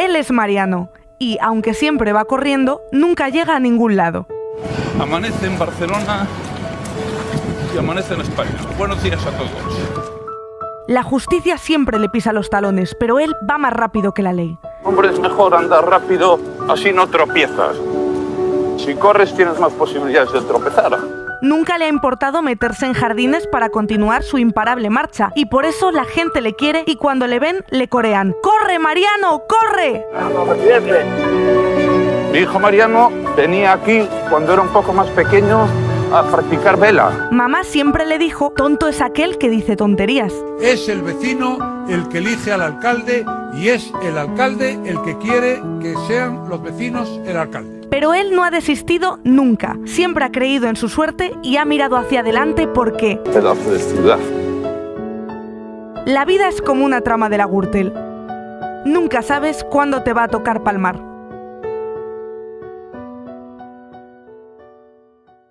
Él es Mariano y, aunque siempre va corriendo, nunca llega a ningún lado. Amanece en Barcelona y amanece en España. Buenos días a todos. La justicia siempre le pisa los talones, pero él va más rápido que la ley. Hombre, es mejor andar rápido, así no tropiezas. Si corres tienes más posibilidades de tropezar. Nunca le ha importado meterse en jardines para continuar su imparable marcha y por eso la gente le quiere y cuando le ven le corean. ¡Corre, Mariano! ¡Corre! Mi hijo Mariano venía aquí cuando era un poco más pequeño a practicar vela. Mamá siempre le dijo, tonto es aquel que dice tonterías. Es el vecino el que elige al alcalde y es el alcalde el que quiere que sean los vecinos el alcalde. Pero él no ha desistido nunca. Siempre ha creído en su suerte y ha mirado hacia adelante porque... Pedazo de ciudad. La vida es como una trama de la Gürtel. Nunca sabes cuándo te va a tocar palmar.